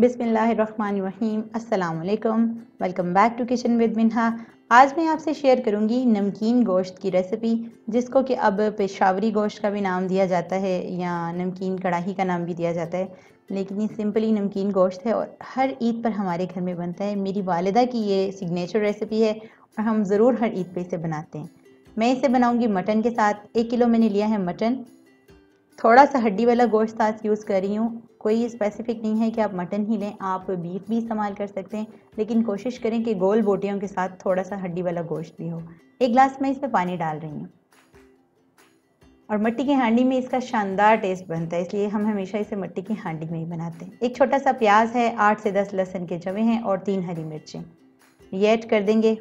बिसमीम अल्लाम welcome back to kitchen with Minha. आज मैं आपसे शेयर करूँगी नमकीन गोश्त की रेसिपी, जिसको कि अब पेशावरी गोश्त का भी नाम दिया जाता है, या नमकीन कढ़ाई का नाम भी दिया जाता है। लेकिन ये सिंपली नमकीन गोश्त है और हर ईद पर हमारे घर में बनता है। मेरी वालदा की ये सिग्नेचर रेसिपी है और हम ज़रूर हर ईद पर इसे बनाते हैं। मैं इसे बनाऊँगी मटन के साथ। एक किलो मैंने लिया है मटन। थोड़ा सा हड्डी वाला गोश्त आज यूज़ कर रही हूँ। कोई स्पेसिफिक नहीं है कि आप मटन ही लें, आप बीफ भी इस्तेमाल कर सकते हैं, लेकिन कोशिश करें कि गोल बोटियों के साथ थोड़ा सा हड्डी वाला गोश्त भी हो। एक गिलास में इसमें पानी डाल रही हूँ। और मिट्टी की हांडी में इसका शानदार टेस्ट बनता है, इसलिए हम हमेशा इसे मिट्टी की हांडी में ही बनाते हैं। एक छोटा सा प्याज है, आठ से दस लहसुन के जवे हैं और तीन हरी मिर्चें। ये ऐड कर देंगे।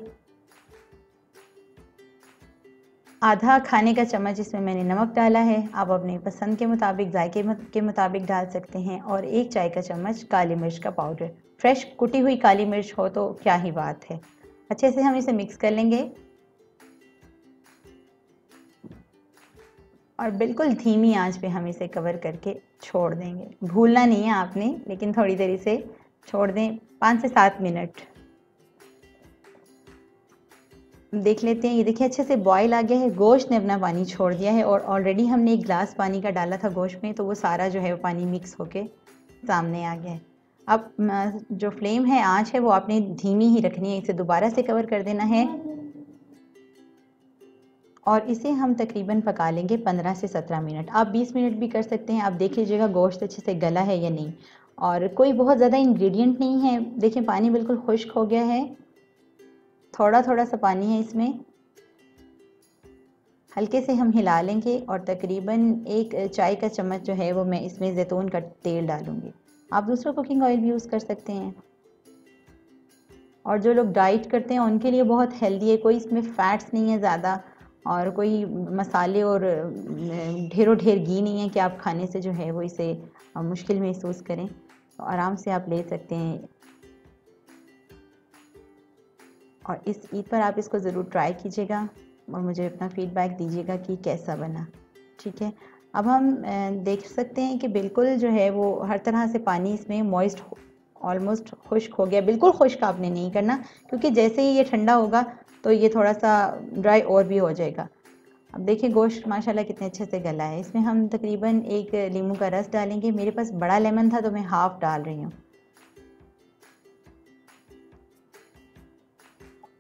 आधा खाने का चम्मच इसमें मैंने नमक डाला है, आप अपने पसंद के मुताबिक, जायके के मुताबिक डाल सकते हैं और एक चाय का चम्मच काली मिर्च का पाउडर। फ्रेश, कुटी हुई काली मिर्च हो तो क्या ही बात है। अच्छे से हम इसे मिक्स कर लेंगे। और बिल्कुल धीमी आँच पे हम इसे कवर करके छोड़ देंगे। भूलना नहीं है आपने, लेकिन थोड़ी देर इसे छोड़ दें, पाँच से सात मिनट। देख लेते हैं। ये देखिए, अच्छे से बॉईल आ गया है। गोश्त ने अपना पानी छोड़ दिया है और ऑलरेडी हमने एक गिलास पानी का डाला था गोश्त में तो वो सारा जो है वो पानी मिक्स होके सामने आ गया है। अब जो फ्लेम है, आँच है, वो आपने धीमी ही रखनी है। इसे दोबारा से कवर कर देना है। और इसे हम तकरीबन पका लेंगे 15 से 17 मिनट। आप 20 मिनट भी कर सकते हैं। आप देख लीजिएगा गोश्त अच्छे से गला है या नहीं। और कोई बहुत ज़्यादा इंग्रेडिएंट नहीं है। देखिए, पानी बिल्कुल खुश्क हो गया है। थोड़ा थोड़ा सा पानी है इसमें। हल्के से हम हिला लेंगे और तकरीबन एक चाय का चम्मच जो है वो मैं इसमें जैतून का तेल डालूँगी। आप दूसरा कुकिंग ऑयल भी यूज़ कर सकते हैं। और जो लोग डाइट करते हैं, उनके लिए बहुत हेल्दी है, कोई इसमें फ़ैट्स नहीं है ज़्यादा और कोई मसाले और ढेरों ढेर घी नहीं है कि आप खाने से जो है वो इसे मुश्किल महसूस करें। तो आराम से आप ले सकते हैं। और इस ईद पर आप इसको ज़रूर ट्राई कीजिएगा और मुझे अपना फीडबैक दीजिएगा कि कैसा बना। ठीक है? अब हम देख सकते हैं कि बिल्कुल जो है वो हर तरह से पानी इसमें मॉइस्ट ऑलमोस्ट खुश्क हो गया। बिल्कुल खुश्क आपने नहीं करना, क्योंकि जैसे ही ये ठंडा होगा तो ये थोड़ा सा ड्राई और भी हो जाएगा। अब देखिए गोश्त, माशाल्लाह कितने अच्छे से गला है। इसमें हम तकरीबन एक लीमू का रस डालेंगे। मेरे पास बड़ा लेमन था तो मैं हाफ़ डाल रही हूँ।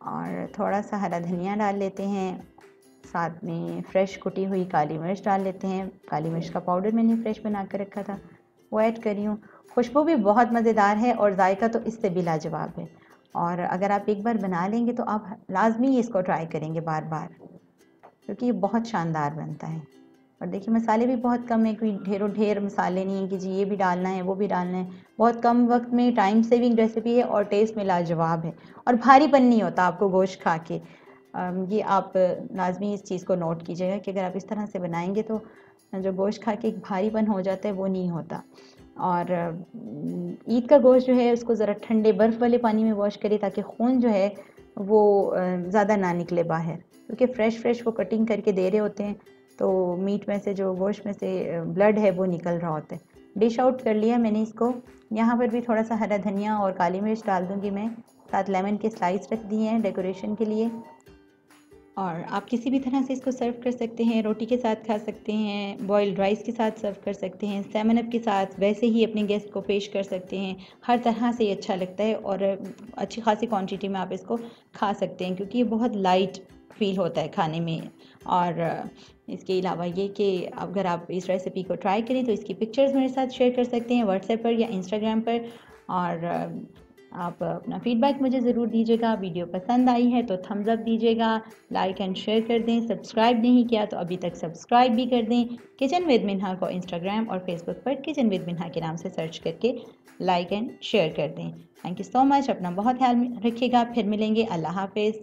और थोड़ा सा हरा धनिया डाल लेते हैं। साथ में फ्रेश कुटी हुई काली मिर्च डाल लेते हैं। काली मिर्च का पाउडर मैंने फ्रेश बना कर रखा था। वो ऐड करी हूँ। खुशबू भी बहुत मज़ेदार है और जायका तो इससे भी लाजवाब है। और अगर आप एक बार बना लेंगे तो आप लाजमी इसको ट्राई करेंगे बार बार क्योंकि ये बहुत शानदार बनता है। और देखिए, मसाले भी बहुत कम है, कोई ढेरों ढेर मसाले नहीं है कि जी, ये भी डालना है, वो भी डालना है। बहुत कम वक्त में टाइम सेविंग रेसिपी है और टेस्ट में लाजवाब है। और भारीपन नहीं होता आपको गोश्त खा के। ये आप लाजमी इस चीज़ को नोट कीजिएगा कि अगर आप इस तरह से बनाएँगे तो जो गोश्त खा के एक भारीपन हो जाता है, वो नहीं होता। और ईद का गोश्त जो है, उसको ज़रा ठंडे बर्फ़ वाले पानी में वॉश करिए ताकि खून जो है, वो ज़्यादा ना निकले बाहर। क्योंकि फ़्रेश फ्रेश वो कटिंग करके दे रहे होते हैं तो मीट में से जो, गोश्त में से ब्लड है, वो निकल रहा होता है। डिश आउट कर लिया मैंने इसको। यहाँ पर भी थोड़ा सा हरा धनिया और काली मिर्च डाल दूँगी मैं। साथ लेमन के स्लाइस रख दिए हैं डेकोरेशन के लिए। और आप किसी भी तरह से इसको सर्व कर सकते हैं, रोटी के साथ खा सकते हैं बॉयल्ड राइस के साथ सर्व कर सकते हैं सेवन अप के साथ वैसे ही अपने गेस्ट को पेश कर सकते हैं। हर तरह से ये अच्छा लगता है और अच्छी खासी क्वांटिटी में आप इसको खा सकते हैं, क्योंकि ये बहुत लाइट फील होता है खाने में। और इसके अलावा ये कि अगर आप इस रेसिपी को ट्राई करें तो इसकी पिक्चर्स मेरे साथ शेयर कर सकते हैं व्हाट्सएप पर या इंस्टाग्राम पर। और आप अपना फीडबैक मुझे ज़रूर दीजिएगा। वीडियो पसंद आई है तो थम्स अप दीजिएगा। लाइक एंड शेयर कर दें। सब्सक्राइब नहीं किया तो अभी तक सब्सक्राइब भी कर दें। किचन विद मिन्हा को इंस्टाग्राम और फेसबुक पर किचन विद मिन्हा के नाम से सर्च करके लाइक एंड शेयर कर दें। थैंक यू सो मच अपना बहुत ख्याल रखिएगा। फिर मिलेंगे। अल्लाह हाफिज़।